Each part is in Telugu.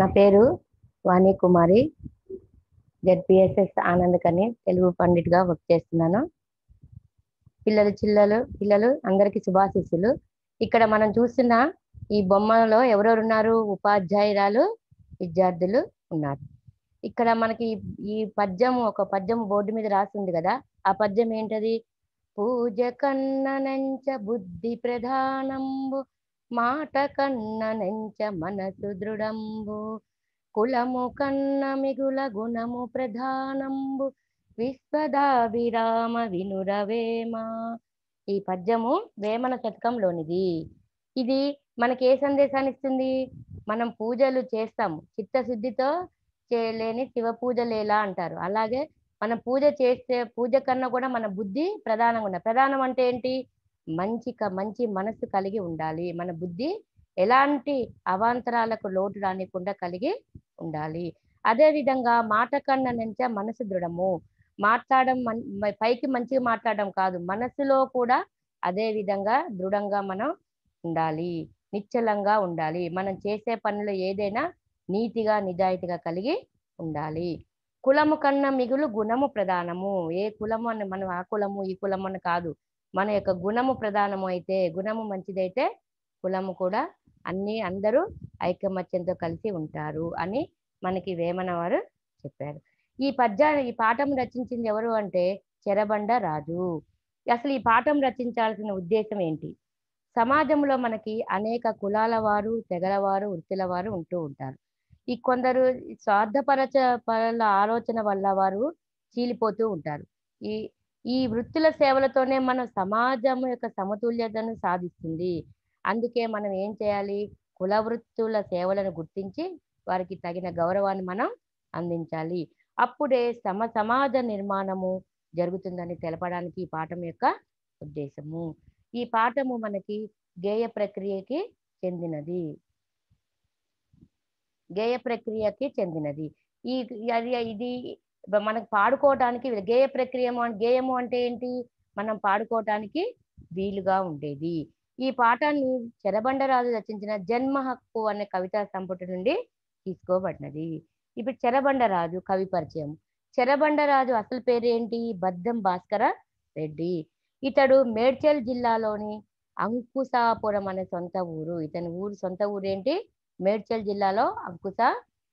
నా పేరు వాణి కుమారి జెడ్పిఎస్ఎస్ ఆనంద్ కని తెలుగు పండిట్గా వర్క్ చేస్తున్నాను. పిల్లలు చిల్లలు పిల్లలు అందరికీ శుభాశిస్సులు. ఇక్కడ మనం చూస్తున్న ఈ బొమ్మలో ఎవరెవరు ఉన్నారు? ఉపాధ్యాయురాలు విద్యార్థులు ఉన్నారు. ఇక్కడ మనకి ఈ- ఈ పద్యం ఒక పద్యం బోర్డు మీద రాసింది కదా. ఆ పద్యం ఏంటది? పూజ కన్ననంచ బుద్ధి ప్రధానంబు మాట కన్న నెంచ మనసు దృఢంబు కులము కన్న మిగుల గుణము ప్రధానంబు విశ్వదాభిరామ వినురవేమ. ఈ పద్యము వేమన శతకంలోనిది. ఇది మనకి ఏ సందేశాన్ని ఇస్తుంది? మనం పూజలు చేస్తాము. చిత్తశుద్ధితో చేయలేని శివ పూజలు ఎలా అంటారు. అలాగే మనం పూజ చేస్తే పూజ కన్నా కూడా మన బుద్ధి ప్రధానంగా ఉన్న ప్రధానం అంటే ఏంటి? మంచి మంచి మనసు కలిగి ఉండాలి. మన బుద్ధి ఎలాంటి అవాంతరాలకు లోటు రానికుండా కలిగి ఉండాలి. అదేవిధంగా మాట కన్నా నుంచే మనసు దృఢము. మాట్లాడడం పైకి మంచిగా మాట్లాడడం కాదు. మనసులో కూడా అదే విధంగా దృఢంగా మనం ఉండాలి. నిశ్చలంగా ఉండాలి. మనం చేసే పనులు ఏదైనా నీతిగా నిజాయితీగా కలిగి ఉండాలి. కులము కన్నా మిగులు గుణము ప్రధానము. ఏ కులము అని మనం ఆ కులము ఈ కులము అని కాదు. మన యొక్క గుణము ప్రధానము అయితే గుణము మంచిదైతే కులము కూడా అన్ని అందరూ ఐకమత్యంతో కలిసి ఉంటారు అని మనకి వేమన వారు చెప్పారు. ఈ పద్యాన్ని ఈ పాఠం రచించింది ఎవరు అంటే చెరబండ రాజు. అసలు ఈ పాఠం రచించాల్సిన ఉద్దేశం ఏంటి? సమాజంలో మనకి అనేక కులాల వారు తెగల వారు వృత్తుల వారు ఉంటూ ఉంటారు. ఈ కొందరు స్వార్థపరచ పరుల ఆలోచన వల్ల వారు చీలిపోతూ ఉంటారు. ఈ ఈ వృత్తుల సేవలతోనే మన సమాజం యొక్క సమతుల్యతను సాధిస్తుంది. అందుకే మనం ఏం చేయాలి? కుల వృత్తుల సేవలను గుర్తించి వారికి తగిన గౌరవాన్ని మనం అందించాలి. అప్పుడే సమ సమాజ నిర్మాణము జరుగుతుందని తెలపడానికి ఈ పాఠం యొక్క ఉద్దేశము. ఈ పాఠము మనకి గేయ ప్రక్రియకి చెందినది. గేయ ప్రక్రియకి చెందినది. ఈ అది ఇది మనకు పాడుకోవటానికి గేయ ప్రక్రియము గేయము అంటే ఏంటి? మనం పాడుకోవటానికి వీలుగా ఉండేది. ఈ పాఠాన్ని చెరబండరాజు రచించిన జన్మ హక్కు అనే కవితా సంపుటి నుండి తీసుకోబడినది. ఇప్పుడు చెరబండరాజు కవి పరిచయం. చెరబండరాజు అసలు పేరు ఏంటి బద్దం భాస్కర రెడ్డి. ఇతడు మేడ్చల్ జిల్లాలోని అంకుశాపురం అనే సొంత ఊరు. ఇతని ఊరు సొంత ఊరు ఏంటి మేడ్చల్ జిల్లాలో అంకుశ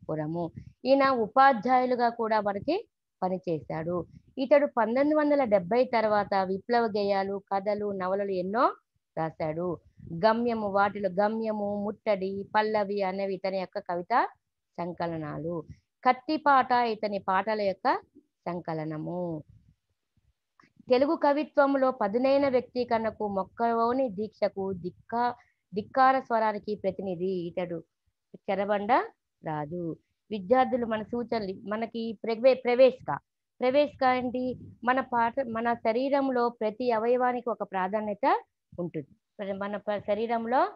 పురము ఈయన ఉపాధ్యాయులుగా కూడా మనకి పనిచేశాడు ఇతడు పంతొమ్మిది వందల డెబ్బై తర్వాత విప్లవ గేయాలు కథలు నవలలు ఎన్నో రాశాడు గమ్యము వాటిలో గమ్యము ముట్టడి పల్లవి అనేవి ఇతని యొక్క కవిత సంకలనాలు కత్తిపాట ఇతని పాటల యొక్క సంకలనము తెలుగు కవిత్వంలో పదునైన వ్యక్తీకరణకు మొక్కలోని దీక్షకు దిక్కా ధిక్కార స్వరానికి ప్రతినిధి ఇతడు చెరబండ రాదు. విద్యార్థులు మన సూచనలు మనకి ప్రవే ప్రవేశిక. ప్రవేశిక ఏంటి? మన పాట మన శరీరంలో ప్రతి అవయవానికి ఒక ప్రాధాన్యత ఉంటుంది. మన శరీరంలో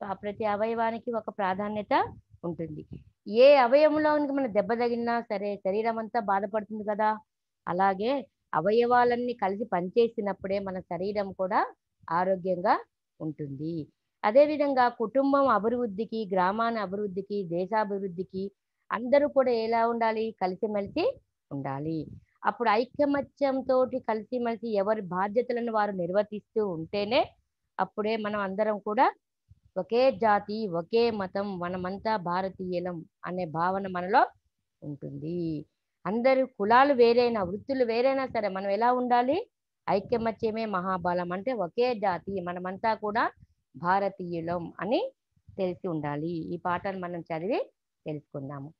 ప్రతి అవయవానికి ఒక ప్రాధాన్యత ఉంటుంది. ఏ అవయవంలో మన దెబ్బ తగిలినా సరే శరీరం అంతా బాధపడుతుంది కదా? అలాగే అవయవాలన్నీ కలిసి పనిచేసినప్పుడే మన శరీరం కూడా ఆరోగ్యంగా ఉంటుంది. అదేవిధంగా కుటుంబం అభివృద్ధికి గ్రామాన్ని అభివృద్ధికి దేశాభివృద్ధికి అందరూ కూడా ఎలా ఉండాలి? కలిసిమెలిసి ఉండాలి. అప్పుడు ఐకమత్యంతో కలిసిమెలిసి ఎవరి బాధ్యతలను వారు నిర్వర్తిస్తూ ఉంటేనే అప్పుడే మనం అందరం కూడా ఒకే జాతి ఒకే మతం మనమంతా భారతీయులం అనే భావన మనలో ఉంటుంది. అందరు కులాలు వేరైనా వృత్తులు వేరైనా సరే మనం ఎలా ఉండాలి? ఐకమత్యమే మహాబలం అంటే ఒకే జాతి మనమంతా కూడా భారతీయులం అని తెలిసి ఉండాలి. ఈ పాఠాన్ని మనం చదివి తెలుసుకుందాము.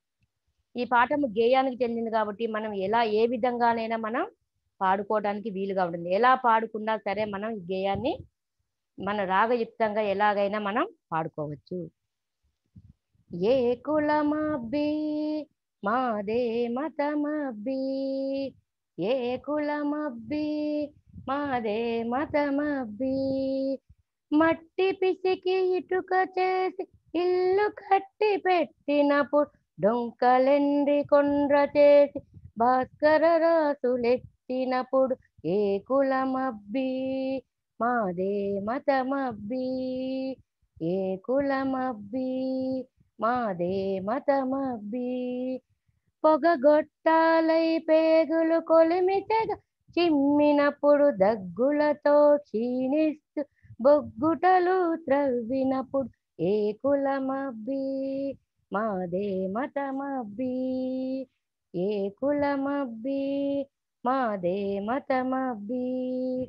ఈ పాఠము గేయానికి చెందింది కాబట్టి మనం ఎలా ఏ విధంగానైనా మనం పాడుకోవడానికి వీలుగా ఉంటుంది. ఎలా పాడుకున్నా సరే మనం ఈ గేయాన్ని మన రాగయుక్తంగా ఎలాగైనా మనం పాడుకోవచ్చు. ఏ కులమబ్బి మాదే మతమబ్బి ఏ కులమబ్బి మాదే మతమబ్బి మట్టి పిసికి ఇటుక చేసి ఇల్లు కట్టి పెట్టినప్పుడు డొంకలెండి కొండ్ర చేసి భాస్కర రాసులెత్తినప్పుడు ఏ కులమబ్బి? మాదే మతమబ్బి. ఏ కులమబ్బి? మాదే మతమబ్బి. పొగగొట్టాలై పేగులు కొలిమితెగ చిమ్మినప్పుడు దగ్గులతో క్షీణిస్తూ బొగ్గుటలు త్రవ్వినప్పుడు ఏ కులమబ్బి? మాదే మతమబ్బి. ఏ కులమబ్బి? మాదే మతమబ్బి.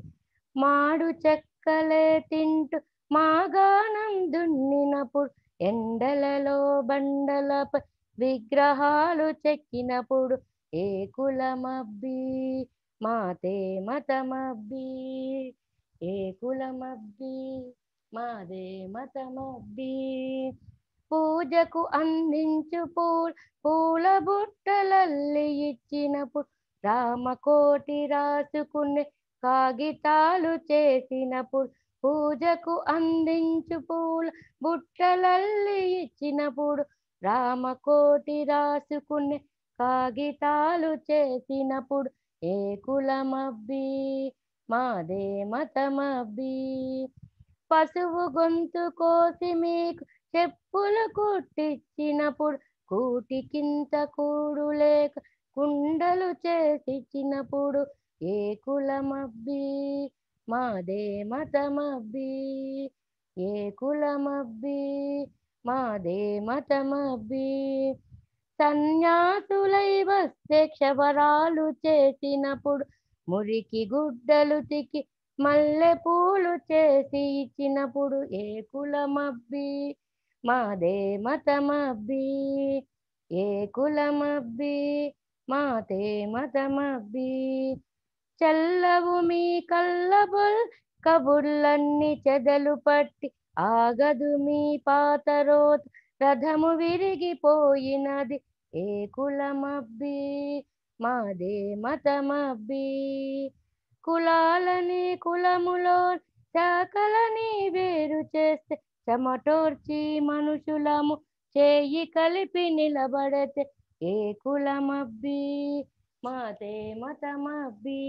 మాడు చెక్కలే తింటూ మాగానం దున్నినప్పుడు ఎండలలో బండలపై విగ్రహాలు చెక్కినప్పుడు ఏ కులమబ్బి? మాతే మతమబ్బి. ఏ కులమబ్బి? మాదే మతమబ్బి. పూజకు అందించు పూల పూల బుట్టలల్లి ఇచ్చినప్పుడు రామకోటి రాసుకునే కాగితాలు చేసినప్పుడు పూజకు అందించు పూల బుట్టలల్లి ఇచ్చినప్పుడు రామకోటి రాసుకునే కాగితాలు చేసినప్పుడు ఏ కులమబ్బి? మాదే మతమబ్బి. పశువు గొంతు కోసి మీకు చెప్పులు కుట్టించినప్పుడు కూటి కింత కూడు లేక కుండలు చేసిచ్చినప్పుడు ఏ కులమబ్బి? మాదే మతమబ్బి. ఏ కులమబ్బి? మాదే మతమబ్బి. సన్యాసులై వస్తే క్షవరాలు చేసినప్పుడు మురికి గుడ్డలు తికి మల్లె పూలు చేసి ఇచ్చినప్పుడు ఏ కులమబ్బి? మాదే మతమబ్బి. ఏ కులమబ్బి? మాతే మతమబ్బి. చల్లవు మీ కల్లబుల్ కబుర్లన్నీ చెదలు పట్టి ఆగదు మీ పాత రథము విరిగిపోయినది ఏ కులమబ్బి? మాదే మతమబ్బి. కులాలని కులములో శాఖలని వేరు చేస్తే చెమటోర్చి మనుషులము చేయి కలిపి నిలబడితే ఏ కులమబ్బి? మాదే మతమబ్బి.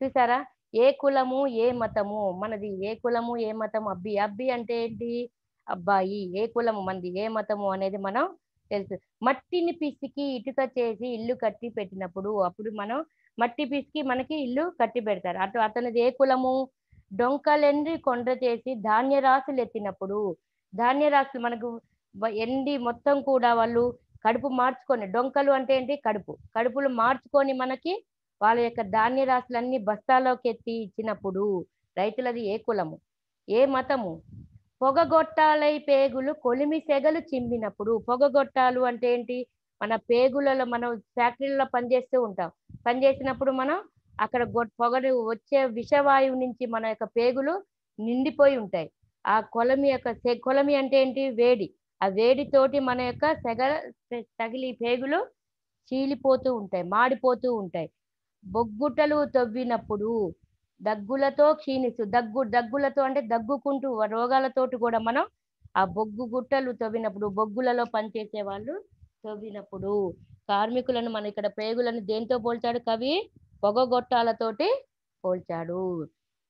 చూసారా? ఏ కులము ఏ మతము? మనది ఏ కులము ఏ మతం అబ్బి అబ్బి అంటే ఏంటి? అబ్బాయి ఏ కులము? మనది ఏ మతము అనేది మనం తెలుసు. మట్టిని పిసికి ఇటుక చేసి ఇల్లు కట్టి పెట్టినప్పుడు అప్పుడు మనం మట్టి పిసికి మనకి ఇల్లు కట్టి పెడతారు. అటు అతనిది ఏ కులము? డొంకలెండి కొండ చేసి ధాన్య రాసులు ఎత్తినప్పుడు ధాన్య రాసులు మనకు ఎండి మొత్తం కూడా వాళ్ళు కడుపు మార్చుకొని డొంకలు అంటే ఏంటి? కడుపు. కడుపులు మార్చుకొని మనకి వాళ్ళ యొక్క ధాన్య రాశులన్నీ బస్తాలోకి ఎత్తి ఇచ్చినప్పుడు రైతులది ఏ కులము? ఏ మతము? పొగగొట్టాలై పేగులు కొలిమి సెగలు చిమ్మినప్పుడు పొగగొట్టాలు అంటే ఏంటి? మన పేగులలో మనం ఫ్యాక్టరీలో పనిచేస్తూ ఉంటాం. పనిచేసినప్పుడు మనం అక్కడ గొ- పొగలు వచ్చే విషవాయువు నుంచి మన యొక్క పేగులు నిండిపోయి ఉంటాయి. ఆ కొలమి యొక్క కొలమి అంటే ఏంటి? వేడి. ఆ వేడితోటి మన యొక్క సెగ తగిలి పేగులు చీలిపోతూ ఉంటాయి మాడిపోతూ ఉంటాయి. బొగ్గుటలు తవ్వినప్పుడు దగ్గులతో క్షీణిస్తూ దగ్గు దగ్గులతో అంటే దగ్గుకుంటూ రోగాలతోటి కూడా మనం ఆ బొగ్గు గుట్టలు తవ్వినప్పుడు బొగ్గులలో పనిచేసే వాళ్ళు తవ్వినప్పుడు. కార్మికులను మన ఇక్కడ పేగులను దేంతో పోల్చాడు కవి? పొగగొట్టాలతోటి పోల్చాడు.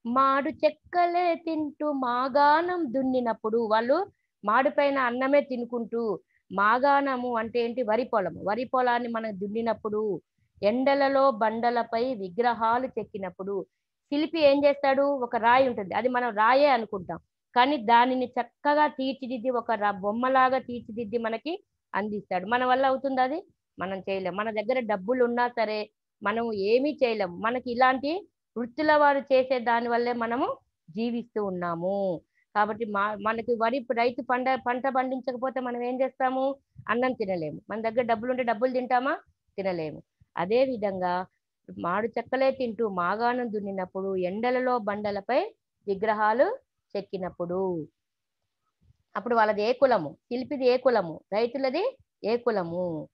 మాడు చెక్కలే తింటూ మాగాణం దున్నినప్పుడు వాళ్ళు మాడిపైన అన్నమే తినుకుంటూ మాగాణము అంటే ఏంటి? వరి పొలం వరి పొలాన్ని మనం దున్నినప్పుడు ఎండలలో బండలపై విగ్రహాలు చెక్కినప్పుడు శిల్పి ఏం చేస్తాడు? ఒక రాయి ఉంటుంది. అది మనం రాయే అనుకుంటాం. కానీ దానిని చక్కగా తీర్చిదిద్ది ఒక బొమ్మలాగా తీర్చిదిద్ది మనకి అందిస్తాడు. మన వల్ల అవుతుంది అది? మనం చేయలేం. మన దగ్గర డబ్బులు ఉన్నా సరే మనం ఏమీ చేయలేము మనకి ఇలాంటి వృత్తుల వారు చేసే దాని వల్లే మనము జీవిస్తూ ఉన్నాము. కాబట్టి మా మనకి వరి రైతు పంట పంట పండించకపోతే మనం ఏం చేస్తాము? అన్నం తినలేము. మన దగ్గర డబ్బులు ఉంటే డబ్బులు తింటామా? తినలేము. అదే విధంగా మాడు చెక్కలే తింటూ మాగాణం దున్నినప్పుడు ఎండలలో బండలపై విగ్రహాలు చెక్కినప్పుడు. అప్పుడు వాళ్ళది ఏ కులము? శిల్పిది ఏ కులము? రైతులది ఏ కులము?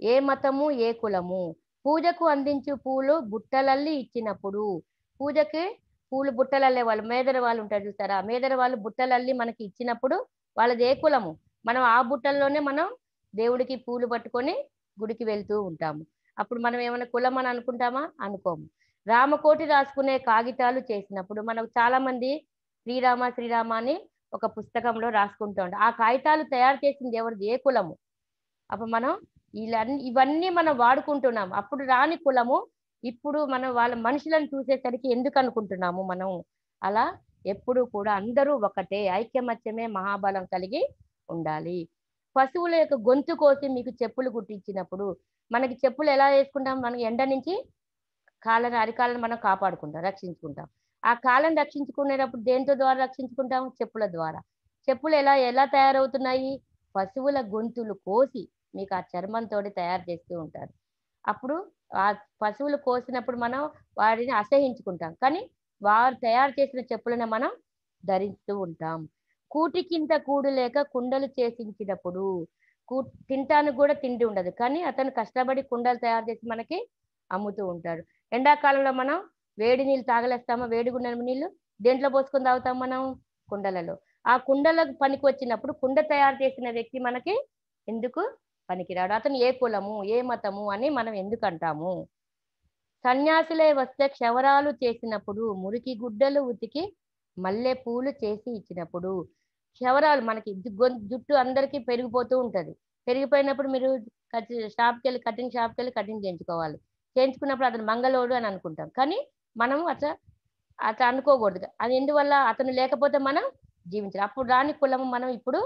ఏ మతము ఏ కులము? పూజకు అందించు పూలు బుట్టలల్లి ఇచ్చినప్పుడు. పూజకి పూలు బుట్టలల్లే వాళ్ళు. మేదర వాళ్ళు ఉంటారు చూస్తారా మేదర వాళ్ళు బుట్టలల్లి మనకి ఇచ్చినప్పుడు వాళ్ళది ఏ కులము? మనం ఆ బుట్టల్లోనే మనం దేవుడికి పూలు పట్టుకొని గుడికి వెళ్తూ ఉంటాము. అప్పుడు మనం ఏమైనా కులం అని అనుకుంటామా? అనుకోము. రామకోటి రాసుకునే కాగితాలు చేసినప్పుడు మనకు చాలా మంది శ్రీరామ శ్రీరామ అని ఒక పుస్తకంలో రాసుకుంటూ ఉంటాం ఆ కాగితాలు తయారు చేసింది ఎవరిది? ఏ కులము? అప్పుడు మనం ఇలా ఇవన్నీ మనం వాడుకుంటున్నాం. అప్పుడు రాని కులము ఇప్పుడు మనం వాళ్ళ మనుషులను చూసేసరికి ఎందుకు అనుకుంటున్నాము మనం? అలా ఎప్పుడు కూడా అందరూ ఒకటే ఐక్యమత్యమే మహాబలం కలిగి ఉండాలి. పశువుల యొక్క గొంతు కోసి మీకు చెప్పులు కుట్టించినప్పుడు మనకి చెప్పులు ఎలా వేసుకుంటాం? మనకి ఎండ నుంచి కాళ్ళని అరికాళ్ళని మనం కాపాడుకుంటాం రక్షించుకుంటాం. ఆ కాళ్ళని రక్షించుకునేటప్పుడు దేంతో ద్వారా రక్షించుకుంటాం? చెప్పుల ద్వారా. చెప్పులు ఎలా ఎలా తయారవుతున్నాయి? పశువుల గొంతులు కోసి మీకు ఆ చర్మంతో తయారు చేస్తూ ఉంటారు. అప్పుడు ఆ పశువులు కోసినప్పుడు మనం వాటిని అసహించుకుంటాం. కానీ వారు తయారు చేసిన చెప్పులను మనం ధరిస్తూ ఉంటాం. కూటికింత కూడు లేక కుండలు చేసించినప్పుడు కూ తింటానికి కూడా తిండి ఉండదు. కానీ అతను కష్టపడి కుండలు తయారు చేసి మనకి అమ్ముతూ ఉంటాడు. ఎండాకాలంలో మనం వేడి నీళ్ళు తాగలేస్తామా? వేడిగున్న నీళ్ళు దేంట్లో పోసుకొని తాగుతాం మనం? కుండలలో. ఆ కుండలకు పనికి వచ్చినప్పుడు కుండ తయారు చేసిన వ్యక్తి మనకి ఎందుకు పనికిరాడు? అతను ఏ కులము ఏ మతము అని మనం ఎందుకు అంటాము? సన్యాసులే వస్తే క్షవరాలు చేసినప్పుడు మురికి గుడ్డలు ఉతికి మల్లె పూలు చేసి ఇచ్చినప్పుడు క్షవరాలు మనకి జుట్టు అందరికీ పెరిగిపోతూ ఉంటుంది. పెరిగిపోయినప్పుడు మీరు షాప్కి వెళ్ళి కటింగ్ షాప్కి వెళ్ళి కటింగ్ చేయించుకోవాలి. చేయించుకున్నప్పుడు అతను మంగళోడు అని అనుకుంటాం. కానీ మనం అట్లా అట్లా అనుకోకూడదు. అది ఎందువల్ల అతను లేకపోతే మనం జీవించాలి. అప్పుడు రాని కులము మనం ఇప్పుడు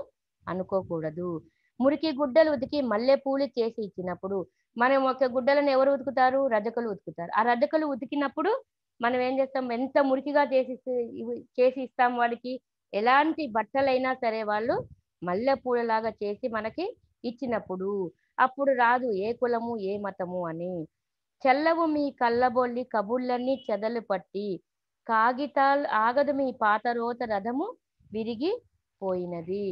అనుకోకూడదు. మురికి గుడ్డలు ఉతికి మల్లె పూలు చేసి ఇచ్చినప్పుడు మనం ఒక గుడ్డలను ఎవరు ఉతుకుతారు? రజకులు ఉతుకుతారు. ఆ రజకులు ఉతికినప్పుడు మనం ఏం చేస్తాం? ఎంత మురికిగా చేసి చేసి ఇస్తాం వాడికి? ఎలాంటి బట్టలైనా సరే వాళ్ళు మల్లెపూలలాగా చేసి మనకి ఇచ్చినప్పుడు అప్పుడు రాదు ఏ కులము ఏ మతము అని. చెల్లవు మీ కళ్ళబొల్లి కబుర్లన్నీ చెదలు పట్టి కాగితాలు ఆగదు మీ పాత రోత రథము విరిగి పోయినది.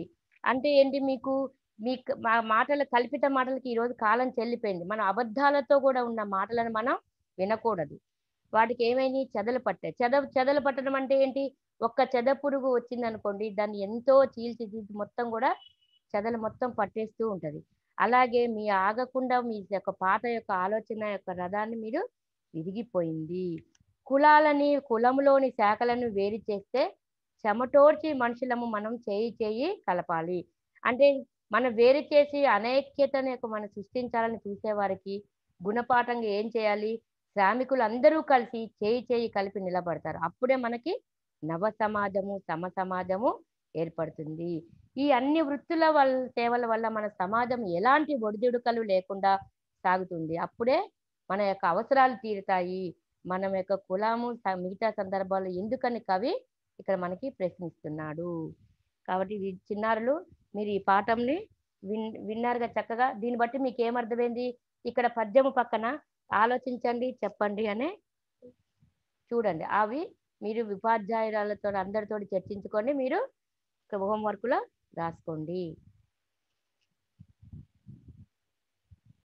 అంటే ఏంటి మీకు? మీ మా మాటల కల్పిత మాటలకి ఈరోజు కాలం చెల్లిపోయింది. మన అబద్ధాలతో కూడా ఉన్న మాటలను మనం వినకూడదు. వాటికి ఏమైంది? చెదలు పట్టాయి. చెద చెదలు పట్టడం అంటే ఏంటి? ఒక్క చెద పురుగు వచ్చింది అనుకోండి దాన్ని ఎంతో చీల్చి చీల్చి మొత్తం కూడా చెదలు మొత్తం పట్టేస్తూ ఉంటుంది. అలాగే మీ ఆగకుండా మీ యొక్క పాత యొక్క ఆలోచన యొక్క రథాన్ని మీరు విరిగిపోయింది. కులాలని కులములోని శాఖలను వేరు చేస్తే చెమటోర్చి మనుషులము మనం చేయి చేయి కలపాలి. అంటే మనం వేరు చేసి అనైక్యతను యొక్క మనం సృష్టించాలని చూసేవారికి గుణపాఠంగా ఏం చేయాలి? శ్రామికులు అందరూ కలిసి చేయి చేయి కలిపి నిలబడతారు. అప్పుడే మనకి నవ సమాజము సమ సమాజము ఏర్పడుతుంది. ఈ అన్ని వృత్తుల వల్ల సేవల వల్ల మన సమాజం ఎలాంటి ఒడిదుడుకలు లేకుండా సాగుతుంది. అప్పుడే మన యొక్క అవసరాలు తీరుతాయి. మనం యొక్క కులము మిగతా సందర్భాల్లో ఎందుకని కవి ఇక్కడ మనకి ప్రశ్నిస్తున్నాడు. కాబట్టి ఇది చిన్నారులు మీరు ఈ పాఠంని విన్ విన్నారుగా చక్కగా. దీన్ని బట్టి మీకు ఏమర్థమైంది? ఇక్కడ పద్యము పక్కన ఆలోచించండి చెప్పండి అనే చూడండి. అవి మీరు ఉపాధ్యాయురాలతో అందరితో చర్చించుకొని మీరు హోంవర్క్లో రాసుకోండి.